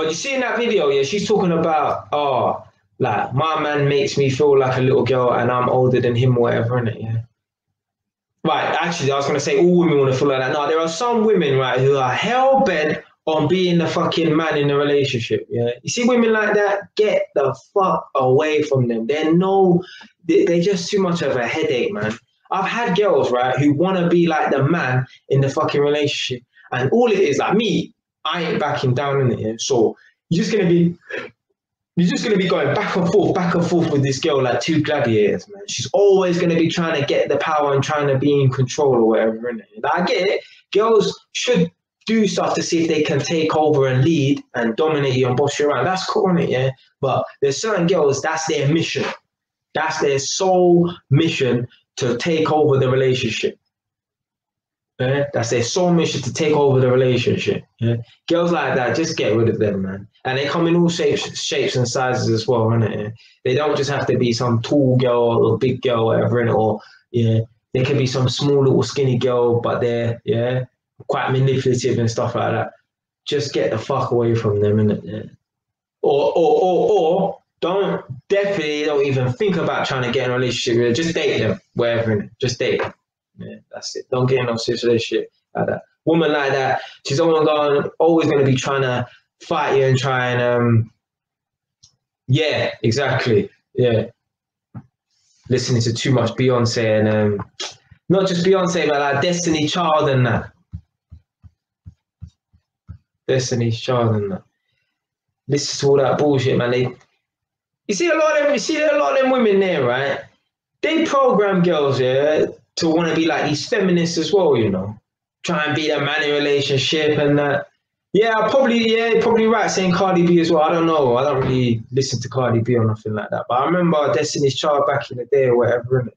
But you see in that video, yeah, she's talking about, oh, like my man makes me feel like a little girl and I'm older than him, or whatever, innit? Yeah. Right, actually, I was gonna say all women want to feel like that. No, there are some women, right, who are hell bent on being the fucking man in the relationship. Yeah, you see women like that, get the fuck away from them. They're no, they're just too much of a headache, man. I've had girls, right, who want to be like the man in the fucking relationship, and all it is, like me, I ain't backing down in it. So you're just gonna be you're just going to be going back and forth, back and forth with this girl like two gladiators, man. She's always going to be trying to get the power and trying to be in control or whatever. Innit? Like, I get it. Girls should do stuff to see if they can take over and lead and dominate you and boss you around. That's cool, innit? Yeah. But there's certain girls, that's their mission. That's their sole mission to take over the relationship. Yeah? That's their sole mission to take over the relationship. Yeah? Girls like that, just get rid of them, man. And they come in all shapes, shapes and sizes as well? Yeah? They don't just have to be some tall girl or big girl, or whatever, innit? or yeah, they can be some small little skinny girl, but they're yeah quite manipulative and stuff like that. Just get the fuck away from them, innit? Yeah? Or or or or don't definitely don't even think about trying to get in a relationship with them. Just date them, wherever? Just date them. Yeah, that's it. Don't get in no situation like that. Woman like that, she's always going, always going to be trying to fight you and try and, um, yeah, exactly. Yeah. Listening to too much Beyonce and, um, not just Beyonce, but like Destiny Child and that. Destiny's Child and that. Listen to all that bullshit, man. They, you see a lot of them, you see a lot of them women there, right? They program girls, yeah, to want to be like these feminists as well, you know, try and be that man in relationship and that. Yeah, probably, yeah, probably right saying Cardi B as well. I don't know. I don't really listen to Cardi B or nothing like that. But I remember Destiny's Child back in the day or whatever, innit?